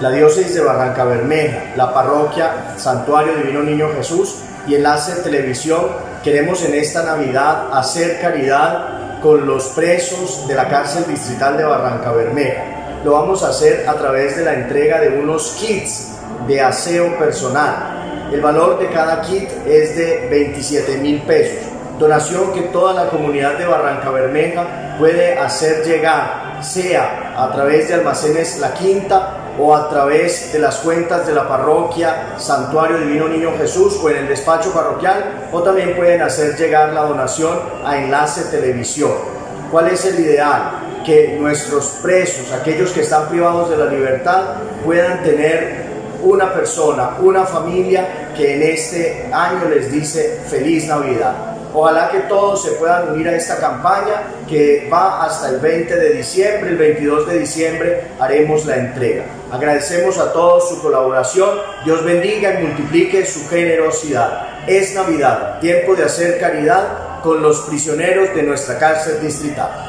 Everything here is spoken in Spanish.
la diócesis de Barranca Bermeja, la parroquia Santuario Divino Niño Jesús y Enlace Televisión, queremos en esta Navidad hacer caridad con los presos de la cárcel distrital de Barranca Bermeja. Lo vamos a hacer a través de la entrega de unos kits de aseo personal. El valor de cada kit es de 27 mil pesos. Donación que toda la comunidad de Barranca Bermeja puede hacer llegar, sea a través de almacenes La Quinta o a través de las cuentas de la parroquia Santuario Divino Niño Jesús o en el despacho parroquial o también pueden hacer llegar la donación a Enlace Televisión. ¿Cuál es el ideal? Que nuestros presos, aquellos que están privados de la libertad, puedan tener una persona, una familia que en este año les dice feliz Navidad. Ojalá que todos se puedan unir a esta campaña que va hasta el 20 de diciembre, el 22 de diciembre haremos la entrega. Agradecemos a todos su colaboración, Dios bendiga y multiplique su generosidad. Es Navidad, tiempo de hacer caridad con los prisioneros de nuestra cárcel distrital.